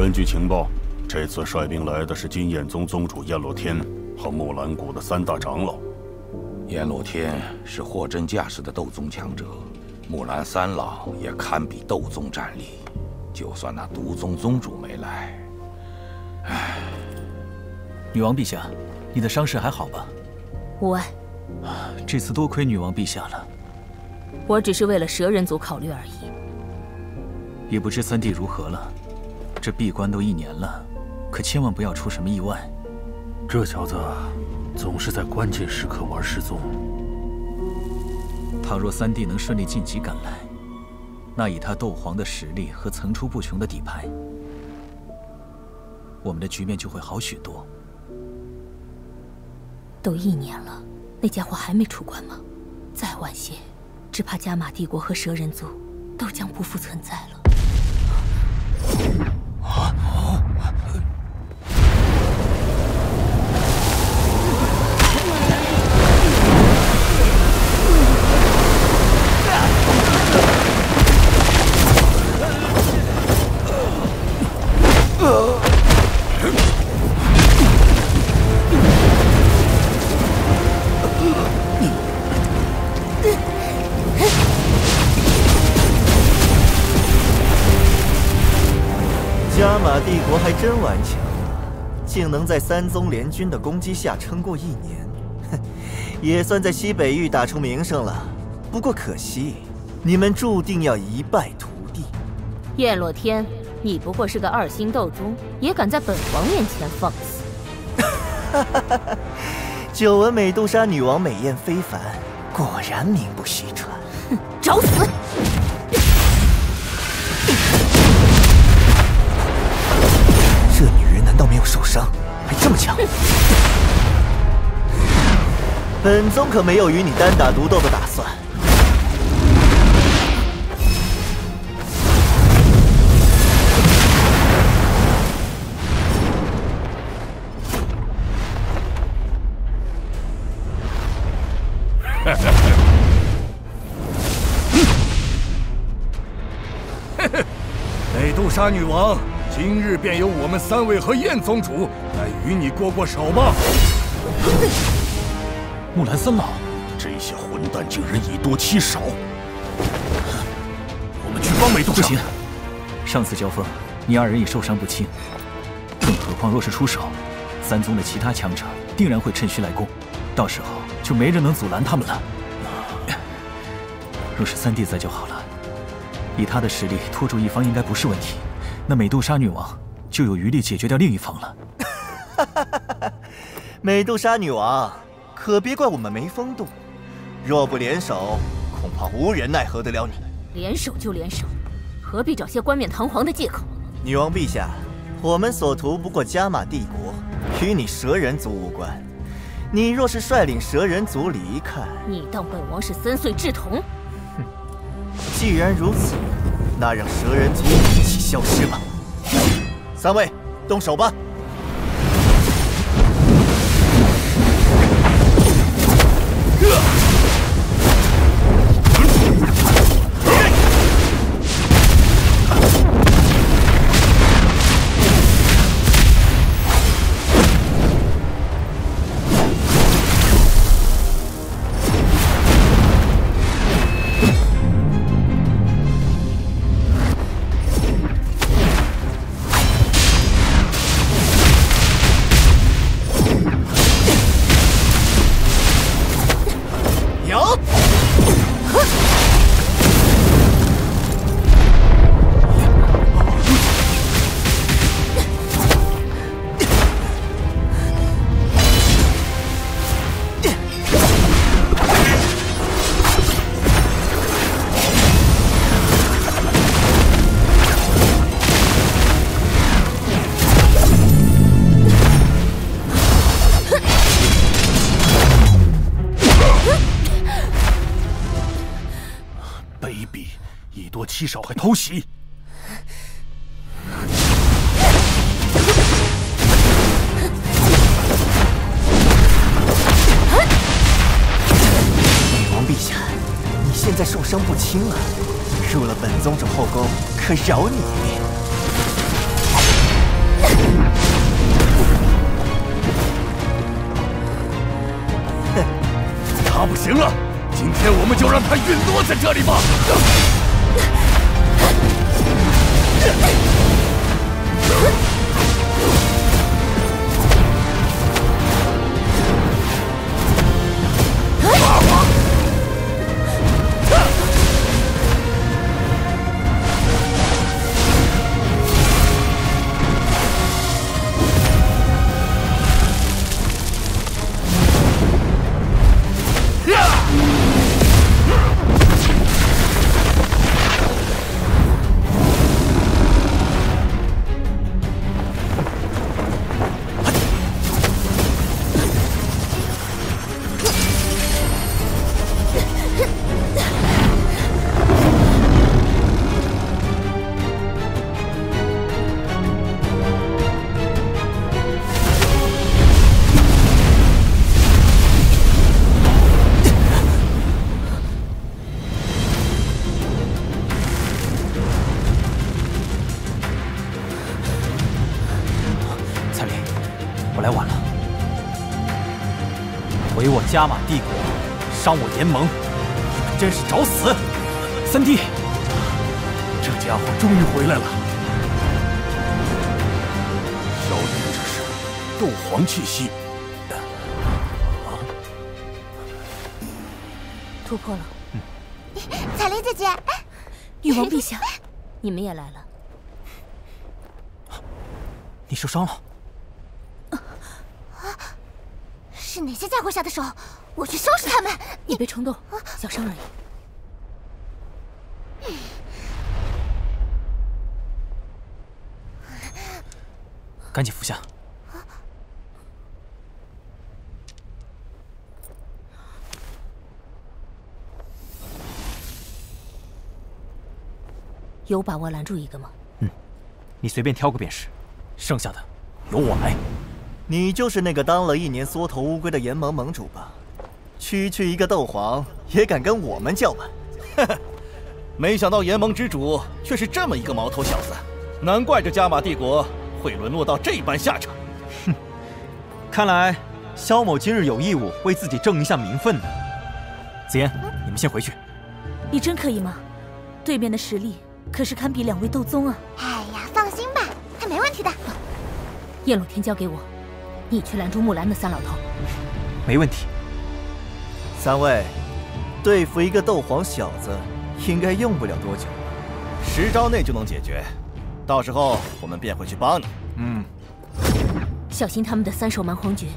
根据情报，这次率兵来的是金焰宗宗主燕洛天和木兰谷的三大长老。燕洛天是货真价实的斗宗强者，木兰三老也堪比斗宗战力。就算那毒宗宗主没来，唉。女王陛下，你的伤势还好吧？无碍。这次多亏女王陛下了。我只是为了蛇人族考虑而已。也不知三弟如何了。这闭关都一年了，可千万不要出什么意外。这小子总是在关键时刻玩失踪。倘若三弟能顺利晋级赶来，那以他斗皇的实力和层出不穷的底牌，我们的局面就会好许多。都一年了，那家伙还没出关吗？再晚些，只怕加玛帝国和蛇人族都将不复存在了。啊？帝国还真顽强啊，竟能在三宗联军的攻击下撑过一年，哼，也算在西北域打出名声了。不过可惜，你们注定要一败涂地。叶洛天，你不过是个二星斗宗，也敢在本王面前放肆？哈哈哈哈！久闻美杜莎女王美艳非凡，果然名不虚传。哼，找死！倒没有受伤还这么强，本宗可没有与你单打独斗的打算。美杜莎女王。今日便由我们三位和燕宗主来与你过过手吧。木兰三老，这些混蛋竟然以多欺少！我们去帮美杜莎。不行，上次交锋，你二人已受伤不轻，更何况若是出手，三宗的其他强者定然会趁虚来攻，到时候就没人能阻拦他们了。若是三弟在就好了，以他的实力拖住一方应该不是问题。那美杜莎女王就有余力解决掉另一方了。美杜莎女王，可别怪我们没风度。若不联手，恐怕无人奈何得了你。联手就联手，何必找些冠冕堂皇的借口？女王陛下，我们所图不过加玛帝国，与你蛇人族无关。你若是率领蛇人族离开，你当本王是三岁稚童？哼，既然如此。那让蛇人族一起消失吧！三位，动手吧！偷袭！女王陛下，你现在受伤不轻啊！入了本宗主后宫，可饶你一命。他不行了，今天我们就让他陨落在这里吧。彩铃，我来晚了。 毁我加玛帝国，伤我联盟，你们真是找死！三弟，这家伙终于回来了。萧炎这是，斗皇气息，突破了。彩铃姐姐，女王陛下，你们也来了。你受伤了？是哪些家伙下的手？我去收拾他们！你别冲动，小伤而已。赶紧服下。有把握拦住一个吗？嗯你随便挑个便是，剩下的由我来。你就是那个当了一年缩头乌龟的炎盟盟主吧？区区一个斗皇也敢跟我们叫板？没想到炎盟之主却是这么一个毛头小子，难怪这加玛帝国会沦落到这般下场。哼 看来萧某今日有义务为自己挣一下名分呢。紫嫣，你们先回去。你真可以吗？对面的实力可是堪比两位斗宗啊！哎呀，放心吧，他没问题的。叶洛天交给我，你去拦住木兰的三老头。没问题。三位，对付一个斗皇小子，应该用不了多久。十招内就能解决，到时候我们便会去帮你。嗯，小心他们的三手蛮荒诀。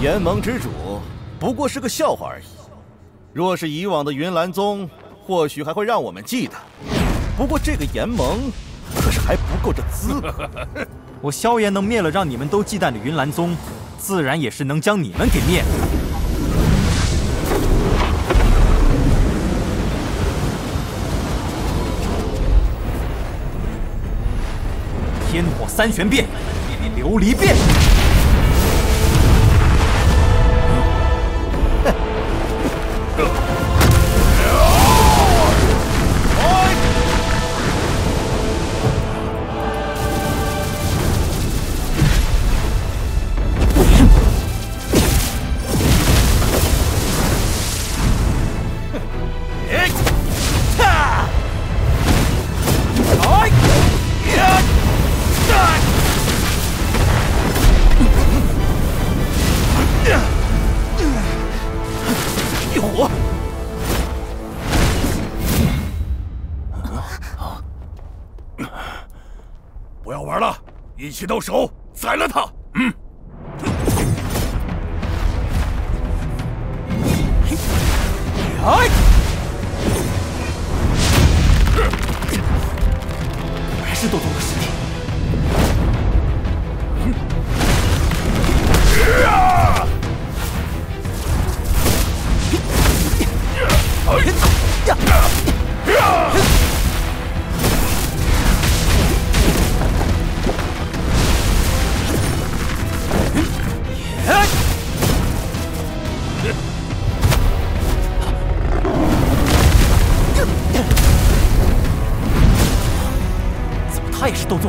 炎盟之主不过是个笑话而已。若是以往的云岚宗，或许还会让我们记得。不过这个炎盟，可是还不够这资格。我萧炎能灭了让你们都忌惮的云岚宗，自然也是能将你们给灭了。天火三玄变，琉璃变。不要玩了，一起动手宰了他！嗯。哎！果然是斗宗的实力。也是斗都坐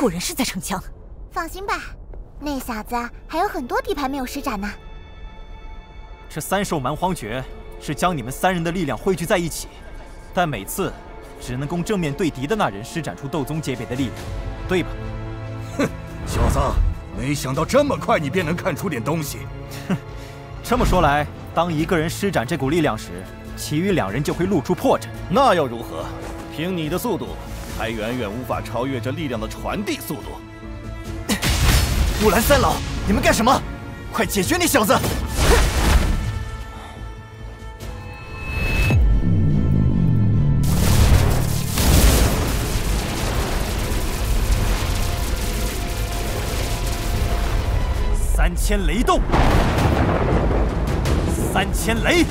果然是在逞强。放心吧，那小子还有很多底牌没有施展呢。这三兽蛮荒诀是将你们三人的力量汇聚在一起，但每次只能供正面对敌的那人施展出斗宗级别的力量，对吧？哼，小子，没想到这么快你便能看出点东西。哼，这么说来，当一个人施展这股力量时，其余两人就会露出破绽。那又如何？凭你的速度，还远远无法超越这力量的传递速度。木兰三老，你们干什么？快解决那小子！三千雷动，三千雷。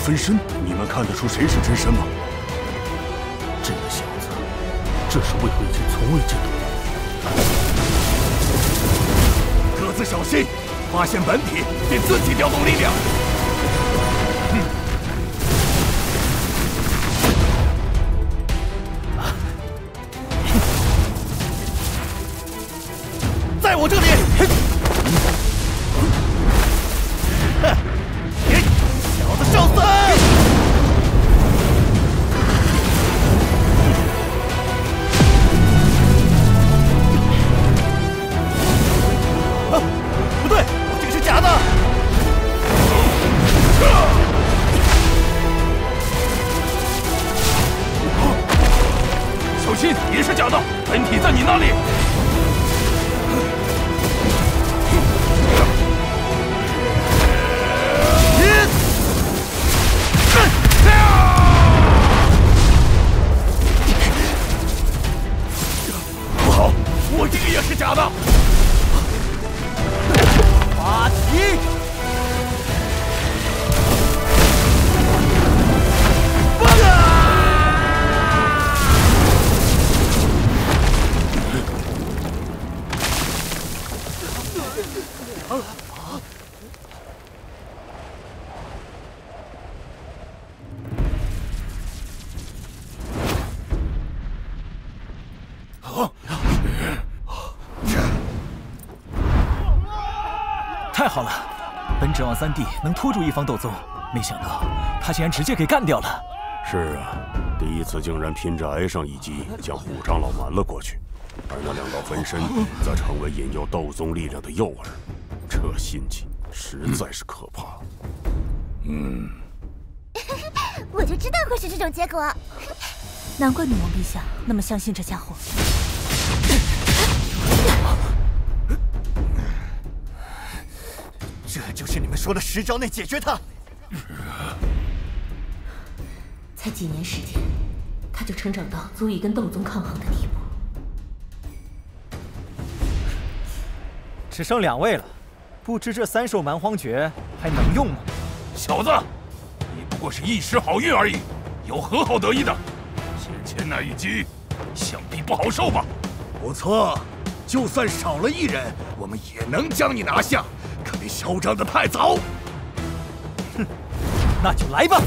分身！你们看得出谁是真身吗？这个小子，这是魏慧君从未见到过。各自小心，发现本体便自己调动力量。啊啊！啊太好了，本指望三弟能拖住一方斗宗，没想到他竟然直接给干掉了。是啊，第一次竟然拼着挨上一击，将虎长老瞒了过去，而那两道分身则成为引诱斗宗力量的诱饵，这心计实在是可怕。嗯，我就知道会是这种结果。难怪女王陛下那么相信这家伙。这就是你们说的十招内解决他。才几年时间，他就成长到足以跟斗宗抗衡的地步。只剩两位了，不知这三兽蛮荒诀还能用吗？小子，你不过是一时好运而已，有何好得意的？先前那一击，想必不好受吧？不错，就算少了一人，我们也能将你拿下。可别嚣张的太早。哼，那就来吧。